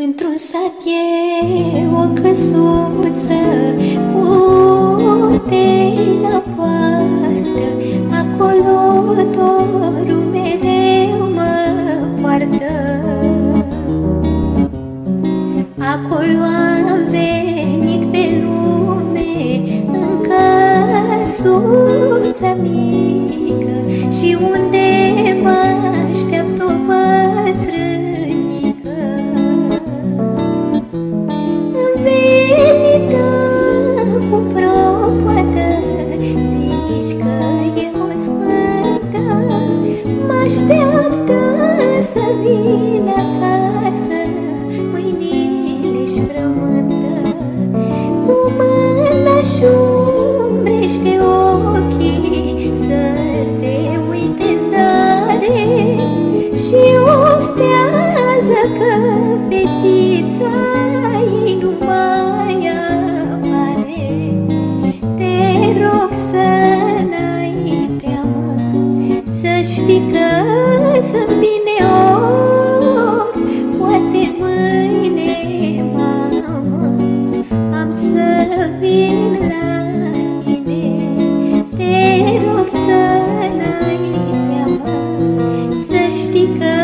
Într-un sat e o căsuță cu tei la poartă, acolo dorul mereu mă poartă. Acolo am venit pe lume în căsuța mică și unde așteaptă să vin acasă. Mâinile-și frământă. Cu mâna și umbrește ochii Să se uite în zare Și oftează știi că să bine ori Poate mâine, mamă Am să vin la tine. Te rog să n-ai teamă Să știi că